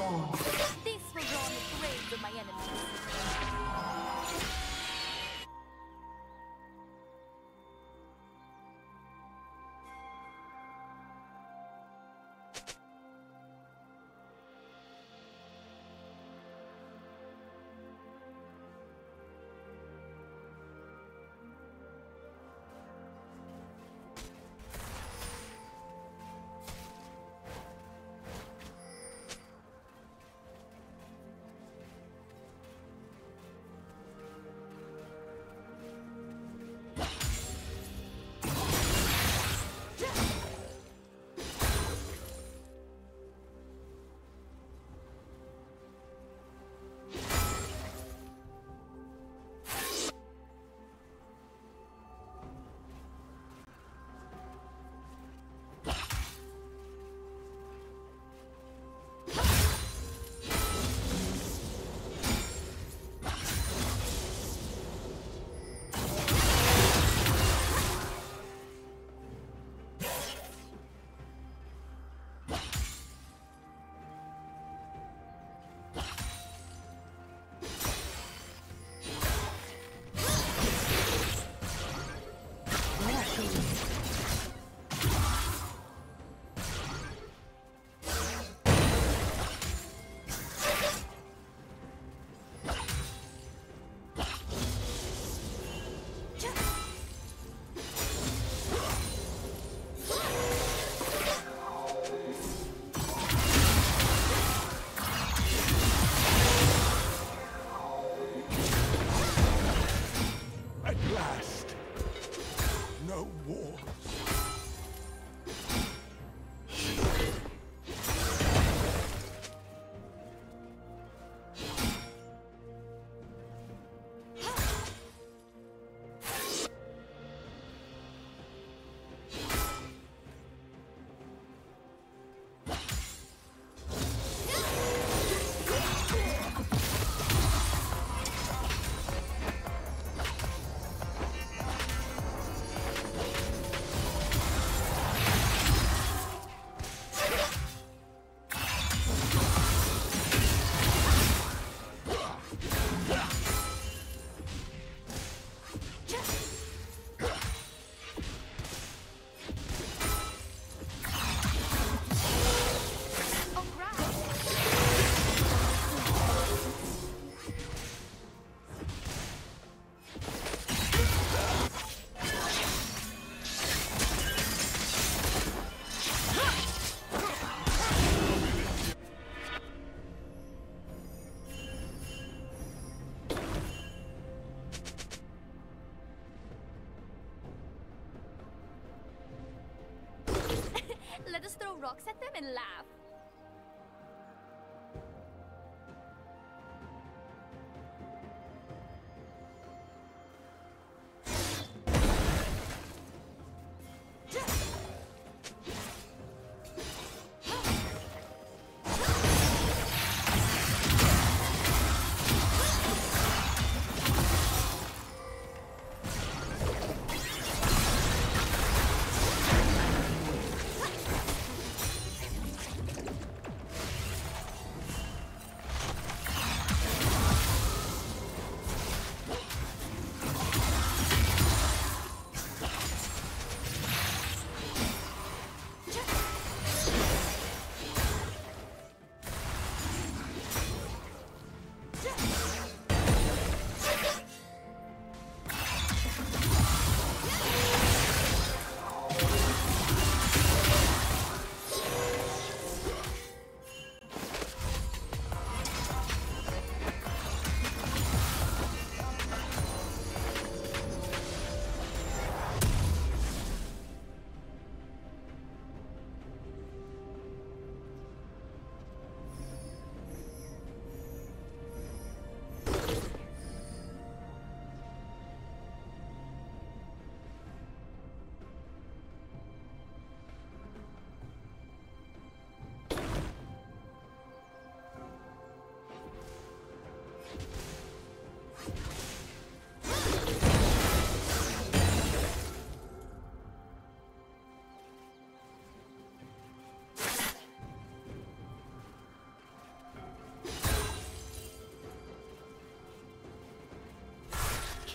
spawn. Rocks at them and laugh.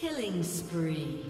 Killing spree.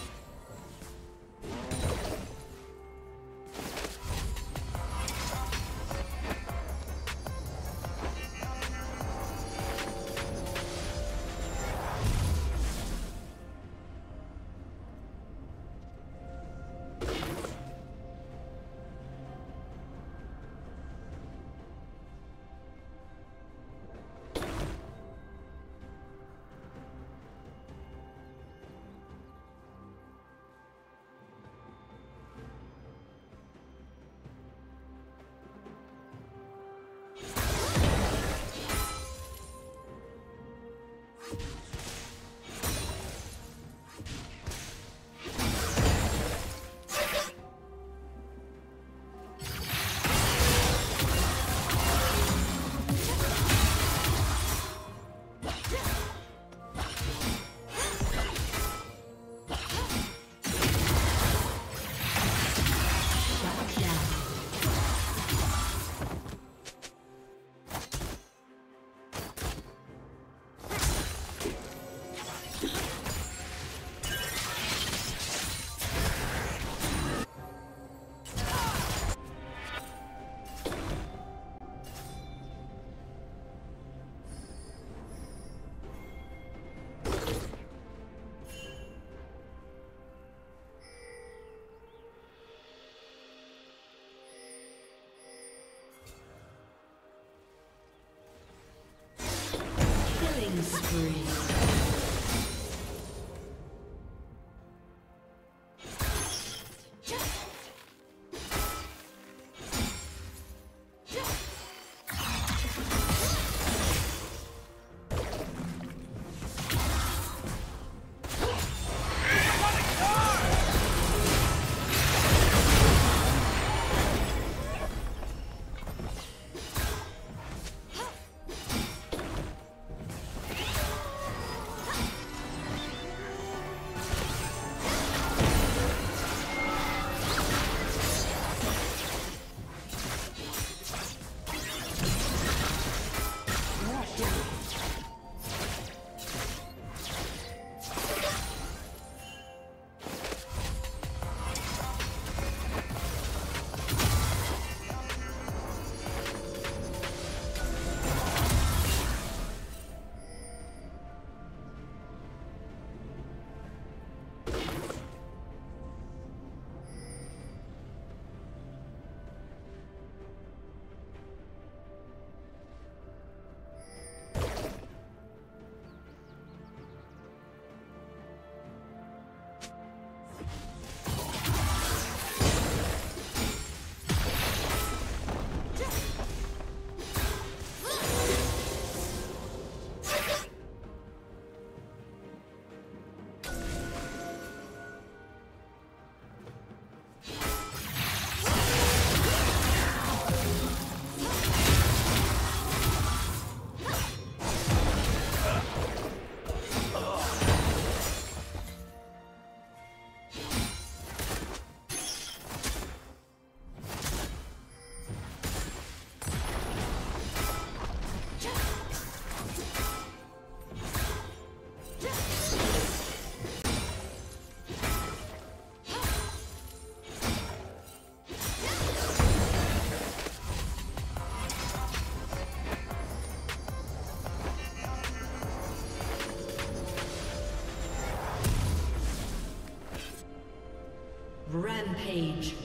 Rampage.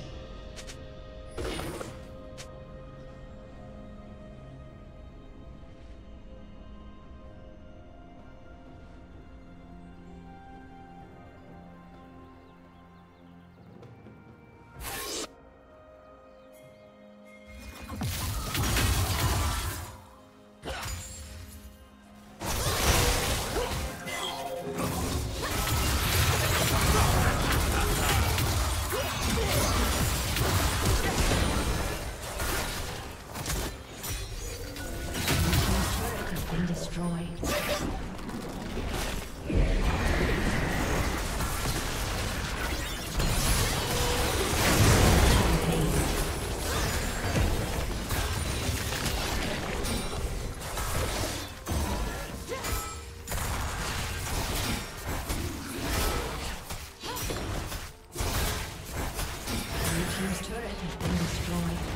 destroyed.